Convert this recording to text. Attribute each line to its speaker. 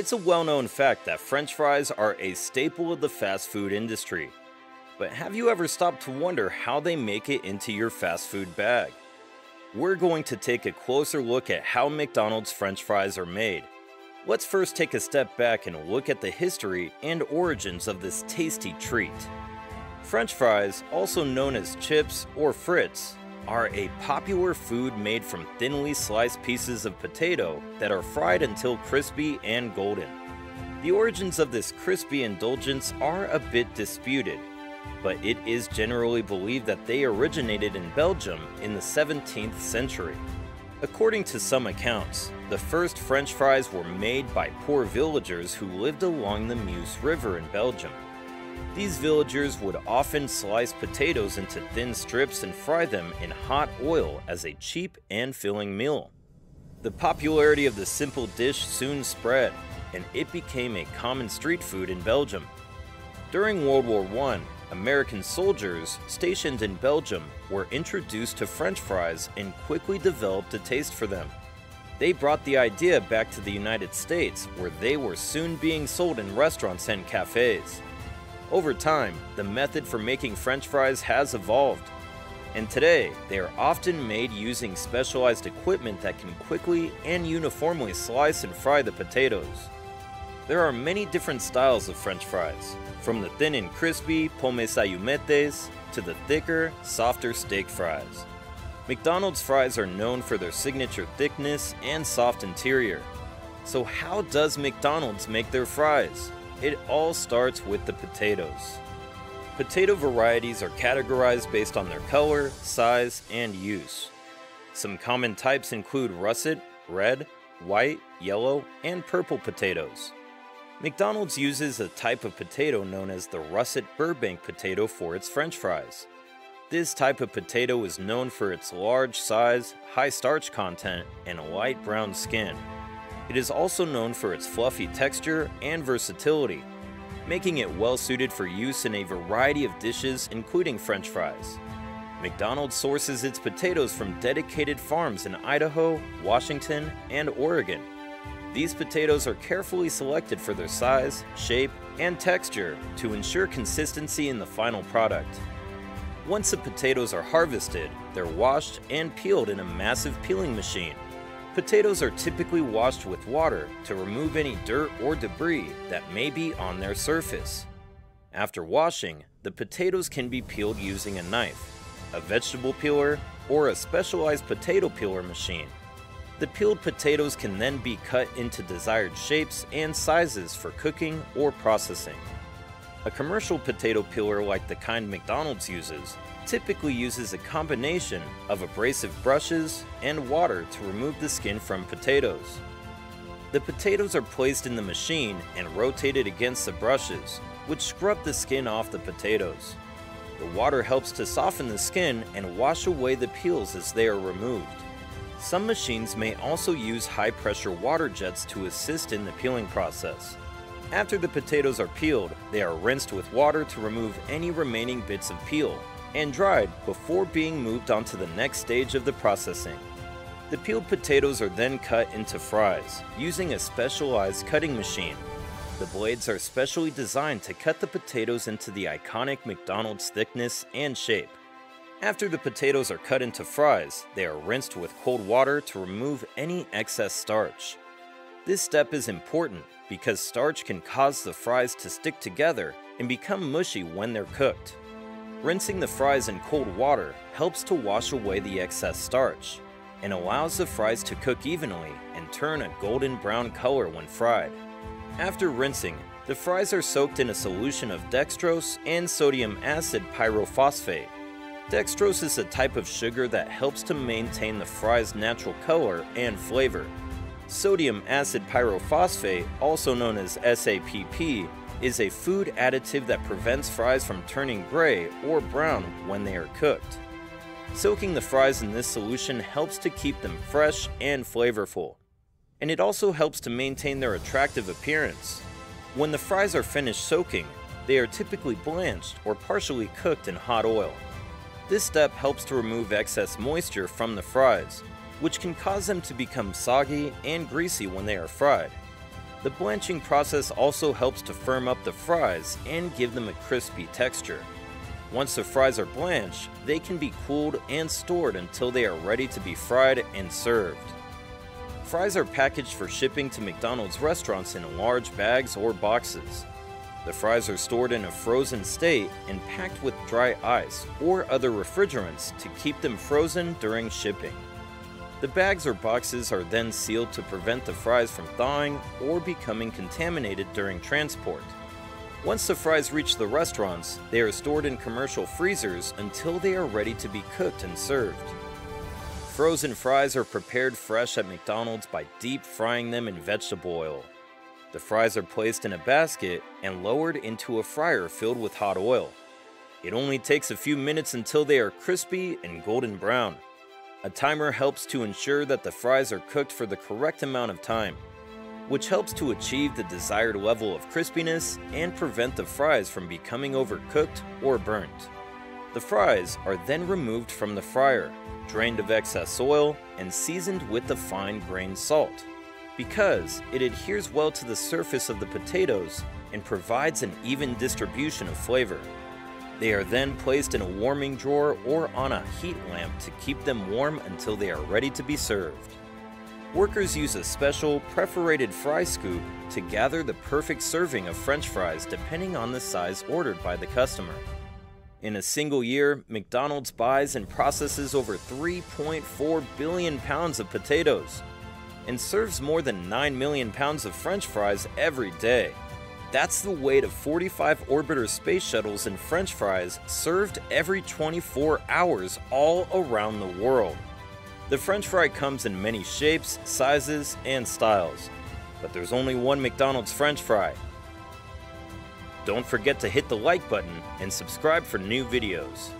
Speaker 1: It's a well known fact that french fries are a staple of the fast food industry. But have you ever stopped to wonder how they make it into your fast food bag? We're going to take a closer look at how McDonald's french fries are made. Let's first take a step back and look at the history and origins of this tasty treat. French fries, also known as chips or frites, are a popular food made from thinly sliced pieces of potato that are fried until crispy and golden. The origins of this crispy indulgence are a bit disputed, but it is generally believed that they originated in Belgium in the 17th century. According to some accounts, the first french fries were made by poor villagers who lived along the Meuse River in Belgium. These villagers would often slice potatoes into thin strips and fry them in hot oil as a cheap and filling meal. The popularity of the simple dish soon spread, and it became a common street food in Belgium. During World War I, American soldiers stationed in Belgium were introduced to French fries and quickly developed a taste for them. They brought the idea back to the United States, where they were soon being sold in restaurants and cafes. Over time, the method for making french fries has evolved, and today they are often made using specialized equipment that can quickly and uniformly slice and fry the potatoes. There are many different styles of french fries, from the thin and crispy pommes allumettes to the thicker, softer steak fries. McDonald's fries are known for their signature thickness and soft interior. So how does McDonald's make their fries? It all starts with the potatoes. Potato varieties are categorized based on their color, size, and use. Some common types include russet, red, white, yellow, and purple potatoes. McDonald's uses a type of potato known as the russet Burbank potato for its french fries. This type of potato is known for its large size, high starch content, and light brown skin. It is also known for its fluffy texture and versatility, making it well suited for use in a variety of dishes including french fries. McDonald's sources its potatoes from dedicated farms in Idaho, Washington, and Oregon. These potatoes are carefully selected for their size, shape, and texture to ensure consistency in the final product. Once the potatoes are harvested, they're washed and peeled in a massive peeling machine Potatoes are typically washed with water to remove any dirt or debris that may be on their surface. After washing, the potatoes can be peeled using a knife, a vegetable peeler, or a specialized potato peeler machine. The peeled potatoes can then be cut into desired shapes and sizes for cooking or processing. A commercial potato peeler like the kind McDonald's uses typically uses a combination of abrasive brushes and water to remove the skin from potatoes. The potatoes are placed in the machine and rotated against the brushes, which scrub the skin off the potatoes. The water helps to soften the skin and wash away the peels as they are removed. Some machines may also use high pressure water jets to assist in the peeling process. After the potatoes are peeled, they are rinsed with water to remove any remaining bits of peel and dried before being moved on to the next stage of the processing. The peeled potatoes are then cut into fries using a specialized cutting machine. The blades are specially designed to cut the potatoes into the iconic McDonald's thickness and shape. After the potatoes are cut into fries, they are rinsed with cold water to remove any excess starch. This step is important because starch can cause the fries to stick together and become mushy when they're cooked. Rinsing the fries in cold water helps to wash away the excess starch and allows the fries to cook evenly and turn a golden brown color when fried. After rinsing, the fries are soaked in a solution of dextrose and sodium acid pyrophosphate. Dextrose is a type of sugar that helps to maintain the fries' natural color and flavor. Sodium acid pyrophosphate, also known as SAPP, is a food additive that prevents fries from turning gray or brown when they are cooked. Soaking the fries in this solution helps to keep them fresh and flavorful. And it also helps to maintain their attractive appearance. When the fries are finished soaking, they are typically blanched or partially cooked in hot oil. This step helps to remove excess moisture from the fries, which can cause them to become soggy and greasy when they are fried. The blanching process also helps to firm up the fries and give them a crispy texture. Once the fries are blanched, they can be cooled and stored until they are ready to be fried and served. Fries are packaged for shipping to McDonald's restaurants in large bags or boxes. The fries are stored in a frozen state and packed with dry ice or other refrigerants to keep them frozen during shipping. The bags or boxes are then sealed to prevent the fries from thawing or becoming contaminated during transport. Once the fries reach the restaurants, they are stored in commercial freezers until they are ready to be cooked and served. Frozen fries are prepared fresh at McDonald's by deep frying them in vegetable oil. The fries are placed in a basket and lowered into a fryer filled with hot oil. It only takes a few minutes until they are crispy and golden brown. A timer helps to ensure that the fries are cooked for the correct amount of time which helps to achieve the desired level of crispiness and prevent the fries from becoming overcooked or burnt. The fries are then removed from the fryer, drained of excess oil, and seasoned with the fine grained salt. Because it adheres well to the surface of the potatoes and provides an even distribution of flavor. They are then placed in a warming drawer or on a heat lamp to keep them warm until they are ready to be served. Workers use a special, perforated fry scoop to gather the perfect serving of french fries depending on the size ordered by the customer. In a single year, McDonald's buys and processes over 3.4 billion pounds of potatoes and serves more than 9 million pounds of french fries every day. That's the weight of 45 orbiter space shuttles and french fries served every 24 hours all around the world. The french fry comes in many shapes, sizes, and styles, but there's only one McDonald's french fry. Don't forget to hit the like button and subscribe for new videos.